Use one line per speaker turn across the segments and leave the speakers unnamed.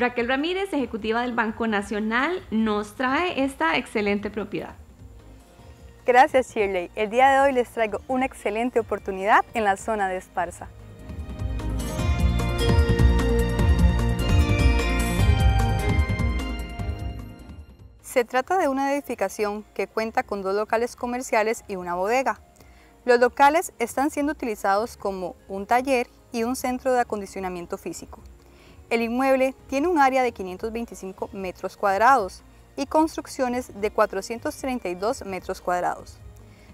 Raquel Ramírez, ejecutiva del Banco Nacional, nos trae esta excelente propiedad.
Gracias Shirley. El día de hoy les traigo una excelente oportunidad en la zona de Esparza. Se trata de una edificación que cuenta con dos locales comerciales y una bodega. Los locales están siendo utilizados como un taller y un centro de acondicionamiento físico. El inmueble tiene un área de 525 metros cuadrados y construcciones de 432 metros cuadrados.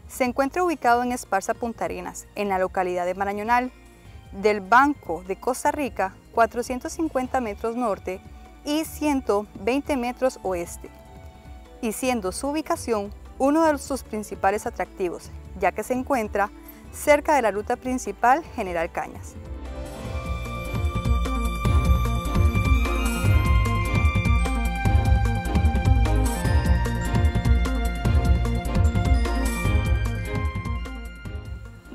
Se encuentra ubicado en Esparza Punta Arenas, en la localidad de Marañonal, del Banco de Costa Rica, 450 metros norte y 120 metros oeste y siendo su ubicación uno de sus principales atractivos, ya que se encuentra cerca de la ruta principal General Cañas.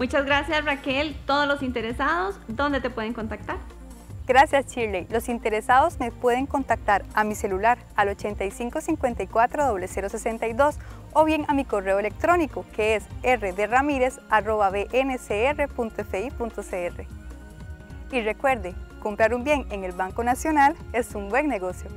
Muchas gracias Raquel. Todos los interesados, ¿dónde te pueden contactar?
Gracias Shirley. Los interesados me pueden contactar a mi celular al 8554-0062 o bien a mi correo electrónico que es rdramírez.bncr.fi.cr. Y recuerde, comprar un bien en el Banco Nacional es un buen negocio.